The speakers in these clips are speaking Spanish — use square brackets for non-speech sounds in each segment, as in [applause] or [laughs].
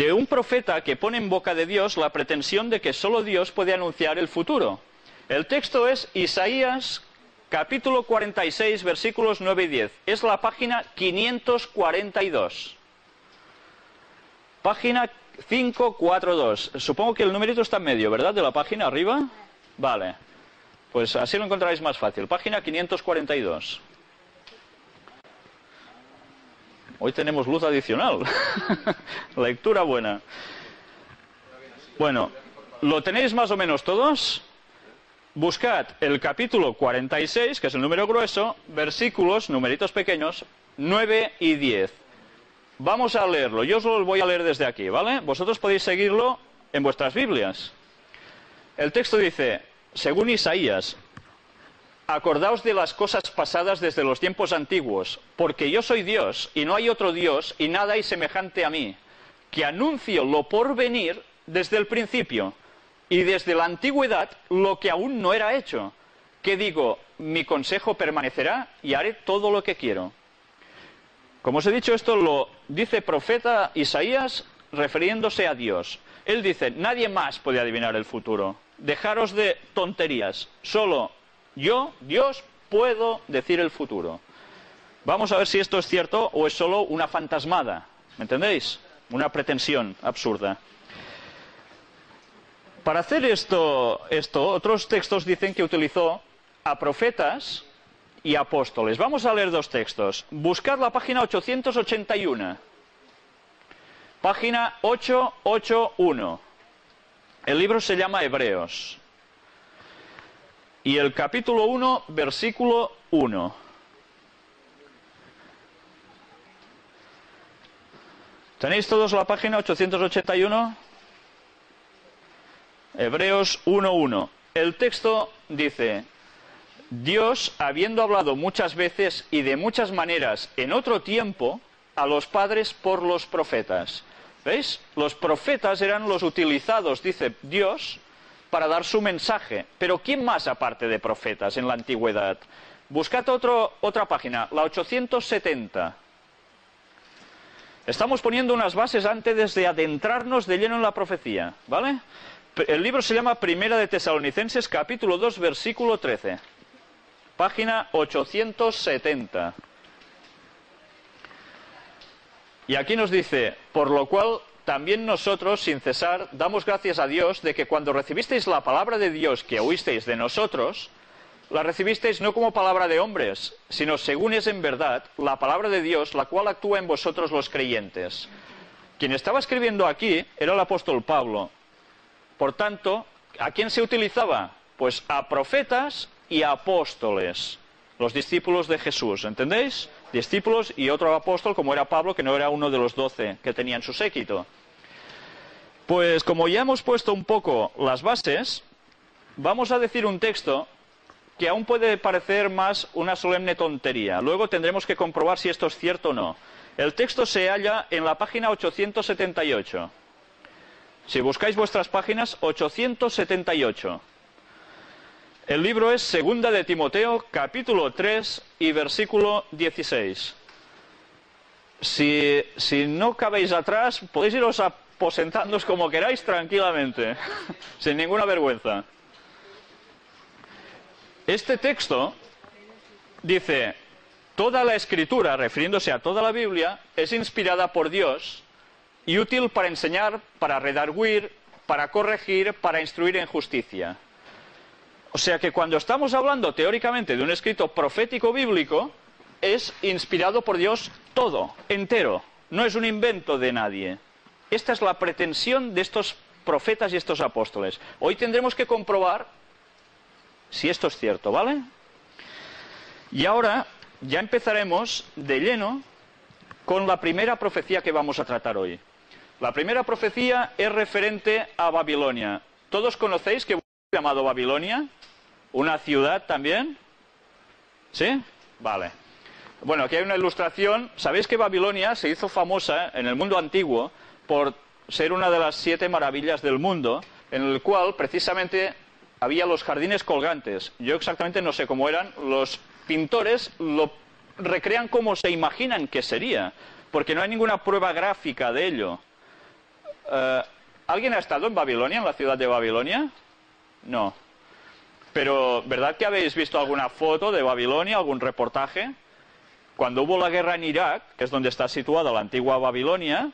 de un profeta que pone en boca de Dios la pretensión de que solo Dios puede anunciar el futuro. El texto es Isaías capítulo 46 versículos 9 y 10. Es la página 542. Página 542. Supongo que el numerito está en medio, ¿verdad? De la página arriba. Vale. Pues así lo encontraréis más fácil. Página 542. Hoy tenemos luz adicional. [laughs] Lectura buena. Bueno, ¿lo tenéis más o menos todos? Buscad el capítulo 46, que es el número grueso, versículos, numeritos pequeños, 9 y 10. Vamos a leerlo. Yo os lo voy a leer desde aquí, ¿vale? Vosotros podéis seguirlo en vuestras Biblias. El texto dice, según Isaías, Acordaos de las cosas pasadas desde los tiempos antiguos, porque yo soy Dios y no hay otro Dios y nada hay semejante a mí, que anuncio lo por venir desde el principio y desde la antigüedad lo que aún no era hecho, que digo, mi consejo permanecerá y haré todo lo que quiero. Como os he dicho, esto lo dice profeta Isaías refiriéndose a Dios. Él dice, nadie más puede adivinar el futuro. Dejaros de tonterías. Solo yo, Dios, puedo decir el futuro. Vamos a ver si esto es cierto o es solo una fantasmada. ¿Me entendéis? Una pretensión absurda. Para hacer esto, otros textos dicen que utilizó a profetas y apóstoles. Vamos a leer dos textos. Buscar la página 881. Página 881. El libro se llama Hebreos y el capítulo 1, versículo 1. ¿Tenéis todos la página 881? Hebreos 1.1. El texto dice, Dios, habiendo hablado muchas veces y de muchas maneras en otro tiempo, a los padres por los profetas. ¿Veis? Los profetas eran los utilizados, dice Dios, para dar su mensaje. Pero ¿quién más aparte de profetas en la antigüedad? Buscad otra página, la 870. Estamos poniendo unas bases antes de adentrarnos de lleno en la profecía, ¿vale? El libro se llama Primera de Tesalonicenses, capítulo 2, versículo 13. Página 870. Y aquí nos dice, por lo cual también nosotros, sin cesar, damos gracias a Dios de que cuando recibisteis la palabra de Dios que oísteis de nosotros, la recibisteis no como palabra de hombres, sino según es en verdad la palabra de Dios, la cual actúa en vosotros los creyentes. Quien estaba escribiendo aquí era el apóstol Pablo. Por tanto, ¿a quién se utilizaba? Pues a profetas y apóstoles, los discípulos de Jesús, ¿entendéis? Discípulos y otro apóstol como era Pablo, que no era uno de los doce que tenían su séquito. Pues como ya hemos puesto un poco las bases, vamos a decir un texto que aún puede parecer más una solemne tontería. Luego tendremos que comprobar si esto es cierto o no. El texto se halla en la página 878. Si buscáis vuestras páginas, 878. El libro es Segunda de Timoteo, capítulo 3 y versículo 16. Si, si no cabéis atrás, podéis iros a posentándoos como queráis tranquilamente, [laughs] sin ninguna vergüenza. Este texto dice, toda la escritura, refiriéndose a toda la Biblia, es inspirada por Dios y útil para enseñar, para redarguir, para corregir, para instruir en justicia. O sea que cuando estamos hablando teóricamente de un escrito profético bíblico, es inspirado por Dios todo, entero. No es un invento de nadie. Esta es la pretensión de estos profetas y estos apóstoles. Hoy tendremos que comprobar si esto es cierto, ¿vale? Y ahora ya empezaremos de lleno con la primera profecía que vamos a tratar hoy. La primera profecía es referente a Babilonia. ¿Todos conocéis que llamado Babilonia? ¿Una ciudad también? ¿Sí? Vale. Bueno, aquí hay una ilustración. ¿Sabéis que Babilonia se hizo famosa en el mundo antiguo por ser una de las siete maravillas del mundo, en el cual precisamente había los jardines colgantes. Yo exactamente no sé cómo eran. Los pintores lo recrean como se imaginan que sería, porque no hay ninguna prueba gráfica de ello. Eh, ¿Alguien ha estado en Babilonia, en la ciudad de Babilonia? No. Pero, ¿verdad que habéis visto alguna foto de Babilonia, algún reportaje? Cuando hubo la guerra en Irak, que es donde está situada la antigua Babilonia,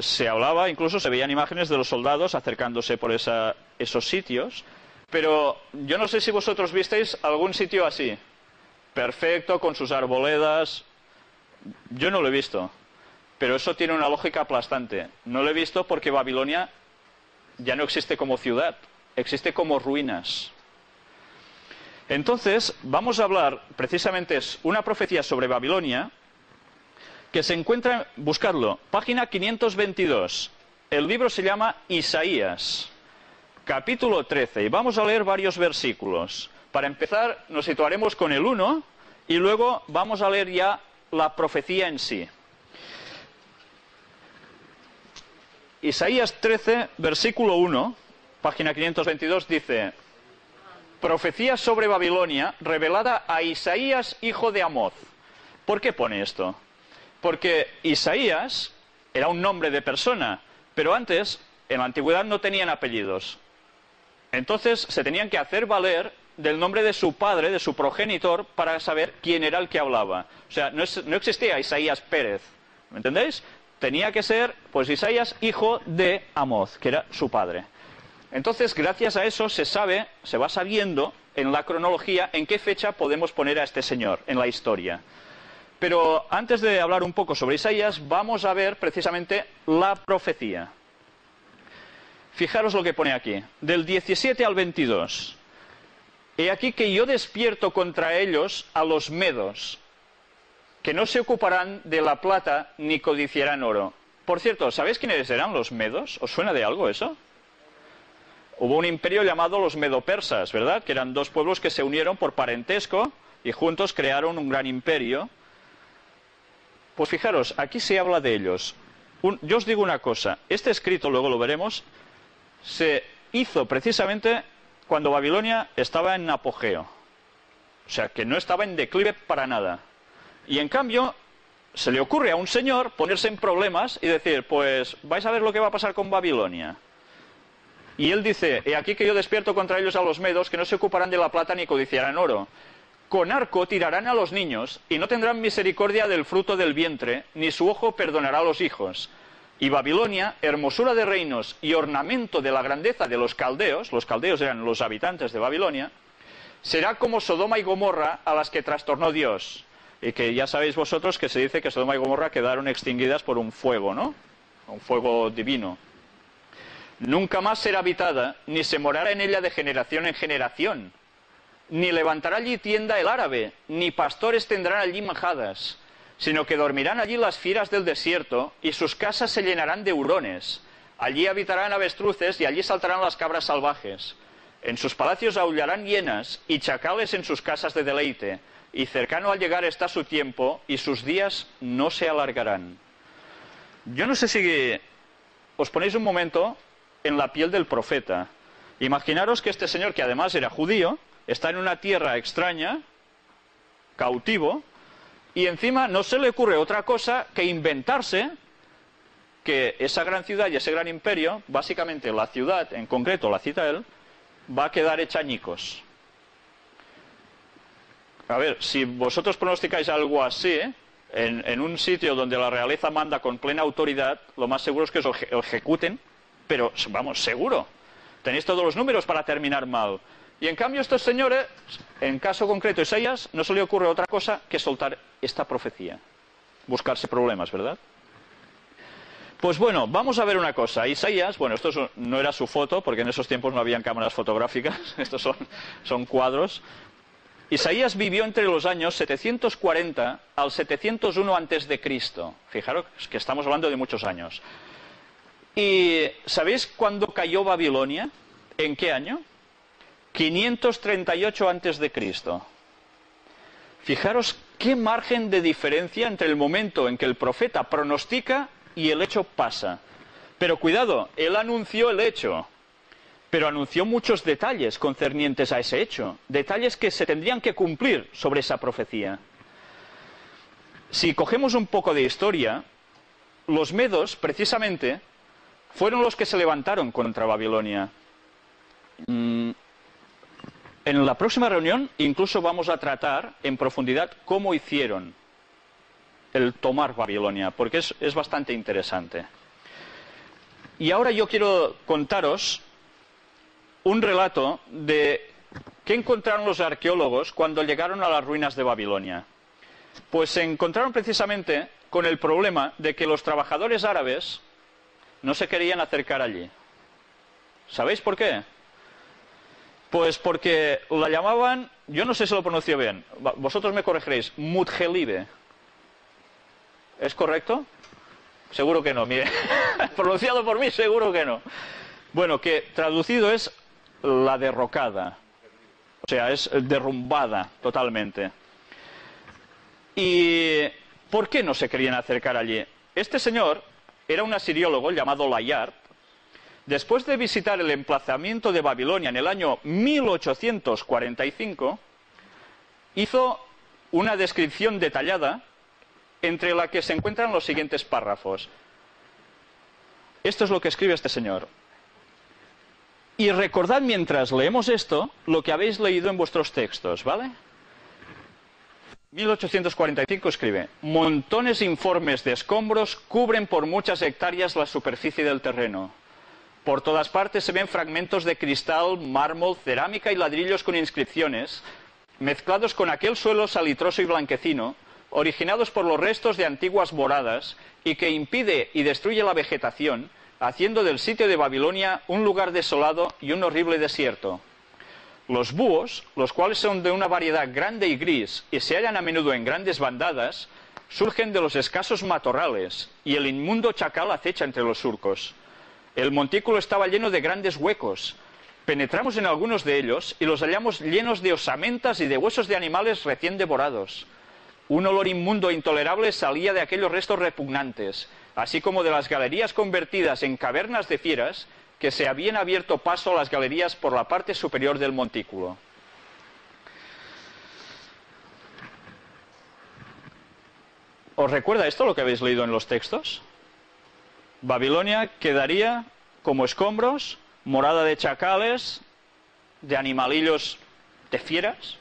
se hablaba, incluso se veían imágenes de los soldados acercándose por esos sitios. Pero yo no sé si vosotros visteis algún sitio así, perfecto, con sus arboledas. Yo no lo he visto. Pero eso tiene una lógica aplastante. No lo he visto porque Babilonia ya no existe como ciudad, existe como ruinas. Entonces, vamos a hablar, precisamente es una profecía sobre Babilonia, que se encuentra, buscarlo, página 522. El libro se llama Isaías, capítulo 13, y vamos a leer varios versículos. Para empezar, nos situaremos con el 1 y luego vamos a leer ya la profecía en sí. Isaías 13, versículo 1, página 522, dice, profecía sobre Babilonia revelada a Isaías, hijo de Amoz. ¿Por qué pone esto? Porque Isaías era un nombre de persona, pero antes, en la antigüedad, no tenían apellidos. Entonces se tenían que hacer valer del nombre de su padre, de su progenitor, para saber quién era el que hablaba. O sea, no, no existía Isaías Pérez, ¿me entendéis? Tenía que ser, pues, Isaías, hijo de Amoz, que era su padre. Entonces, gracias a eso se sabe, se va sabiendo en la cronología en qué fecha podemos poner a este señor en la historia. Pero antes de hablar un poco sobre Isaías, vamos a ver precisamente la profecía. Fijaros lo que pone aquí, del 17 al 22. He aquí que yo despierto contra ellos a los medos, que no se ocuparán de la plata ni codiciarán oro. Por cierto, ¿sabéis quiénes eran los medos? ¿Os suena de algo eso? Hubo un imperio llamado los medopersas, ¿verdad? Que eran dos pueblos que se unieron por parentesco y juntos crearon un gran imperio. Pues fijaros, aquí se habla de ellos. yo os digo una cosa, este escrito, luego lo veremos, se hizo precisamente cuando Babilonia estaba en apogeo. O sea, que no estaba en declive para nada. Y en cambio, se le ocurre a un señor ponerse en problemas y decir, pues vais a ver lo que va a pasar con Babilonia. Y él dice, he aquí que yo despierto contra ellos a los medos, que no se ocuparán de la plata ni codiciarán oro. Con arco tirarán a los niños, y no tendrán misericordia del fruto del vientre, ni su ojo perdonará a los hijos. Y Babilonia, hermosura de reinos y ornamento de la grandeza de los caldeos, los caldeos eran los habitantes de Babilonia, será como Sodoma y Gomorra a las que trastornó Dios. Y que ya sabéis vosotros que se dice que Sodoma y Gomorra quedaron extinguidas por un fuego, ¿no? Un fuego divino. Nunca más será habitada, ni se morará en ella de generación en generación. Ni levantará allí tienda el árabe, ni pastores tendrán allí majadas, sino que dormirán allí las fieras del desierto, y sus casas se llenarán de hurones. Allí habitarán avestruces, y allí saltarán las cabras salvajes. En sus palacios aullarán hienas, y chacales en sus casas de deleite, y cercano al llegar está su tiempo, y sus días no se alargarán. Yo no sé si os ponéis un momento en la piel del profeta. Imaginaros que este señor, que además era judío, está en una tierra extraña, cautivo, y encima no se le ocurre otra cosa que inventarse que esa gran ciudad y ese gran imperio, básicamente la ciudad, en concreto la cita él, va a quedar hecha añicos. A ver, si vosotros pronosticáis algo así, en, en, un sitio donde la realeza manda con plena autoridad, lo más seguro es que os ejecuten pero vamos, seguro. Tenéis todos los números para terminar mal. Y en cambio estos señores, en caso concreto Isaías, no se le ocurre otra cosa que soltar esta profecía. Buscarse problemas, ¿verdad? Pues bueno, vamos a ver una cosa. Isaías, bueno, esto no era su foto, porque en esos tiempos no habían cámaras fotográficas, [laughs] estos son, son cuadros. Isaías vivió entre los años 740 al 701 antes de Cristo. Fijaros que estamos hablando de muchos años. ¿Y sabéis cuándo cayó Babilonia? ¿En qué año? 538 antes de Cristo. Fijaros qué margen de diferencia entre el momento en que el profeta pronostica y el hecho pasa. Pero cuidado, él anunció el hecho, pero anunció muchos detalles concernientes a ese hecho, detalles que se tendrían que cumplir sobre esa profecía. Si cogemos un poco de historia, los medos, precisamente, fueron los que se levantaron contra Babilonia. En la próxima reunión incluso vamos a tratar en profundidad cómo hicieron el tomar Babilonia, porque es bastante interesante. Y ahora yo quiero contaros un relato de qué encontraron los arqueólogos cuando llegaron a las ruinas de Babilonia. Pues se encontraron precisamente con el problema de que los trabajadores árabes no se querían acercar allí. ¿Sabéis por qué? Pues porque la llamaban, yo no sé si lo pronuncio bien, vosotros me corregiréis, Mutgelibe. ¿Es correcto? Seguro que no, mire, [laughs] pronunciado por mí seguro que no. Bueno, que traducido es la derrocada, o sea, es derrumbada totalmente. ¿Y por qué no se querían acercar allí? Este señor era un asiriólogo llamado Layard. Después de visitar el emplazamiento de Babilonia en el año 1845, hizo una descripción detallada entre la que se encuentran los siguientes párrafos. Esto es lo que escribe este señor. Y recordad mientras leemos esto lo que habéis leído en vuestros textos, ¿vale? 1845 escribe, montones informes de escombros cubren por muchas hectáreas la superficie del terreno. Por todas partes se ven fragmentos de cristal, mármol, cerámica y ladrillos con inscripciones, mezclados con aquel suelo salitroso y blanquecino, originados por los restos de antiguas moradas y que impide y destruye la vegetación, haciendo del sitio de Babilonia un lugar desolado y un horrible desierto. Los búhos, los cuales son de una variedad grande y gris y se hallan a menudo en grandes bandadas, surgen de los escasos matorrales y el inmundo chacal acecha entre los surcos. El montículo estaba lleno de grandes huecos. Penetramos en algunos de ellos y los hallamos llenos de osamentas y de huesos de animales recién devorados. Un olor inmundo e intolerable salía de aquellos restos repugnantes, así como de las galerías convertidas en cavernas de fieras que se habían abierto paso a las galerías por la parte superior del montículo. ¿Os recuerda esto lo que habéis leído en los textos? Babilonia quedaría como escombros, morada de chacales, de animalillos de fieras.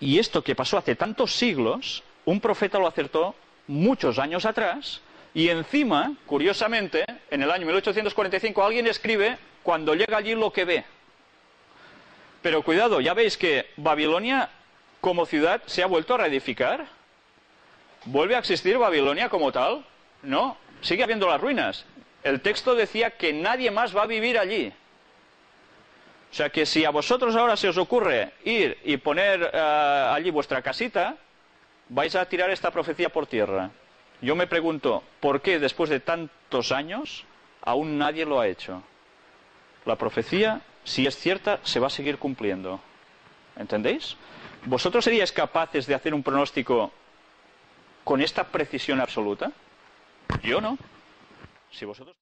Y esto que pasó hace tantos siglos, un profeta lo acertó muchos años atrás y encima, curiosamente, en el año 1845 alguien escribe cuando llega allí lo que ve. Pero cuidado, ya veis que Babilonia como ciudad se ha vuelto a reedificar. ¿Vuelve a existir Babilonia como tal? No, sigue habiendo las ruinas. El texto decía que nadie más va a vivir allí. O sea que si a vosotros ahora se os ocurre ir y poner eh, allí vuestra casita, vais a tirar esta profecía por tierra. Yo me pregunto, ¿por qué después de tantos años aún nadie lo ha hecho? La profecía, si es cierta, se va a seguir cumpliendo. ¿Entendéis? ¿Vosotros seríais capaces de hacer un pronóstico con esta precisión absoluta? Yo no. Si vosotros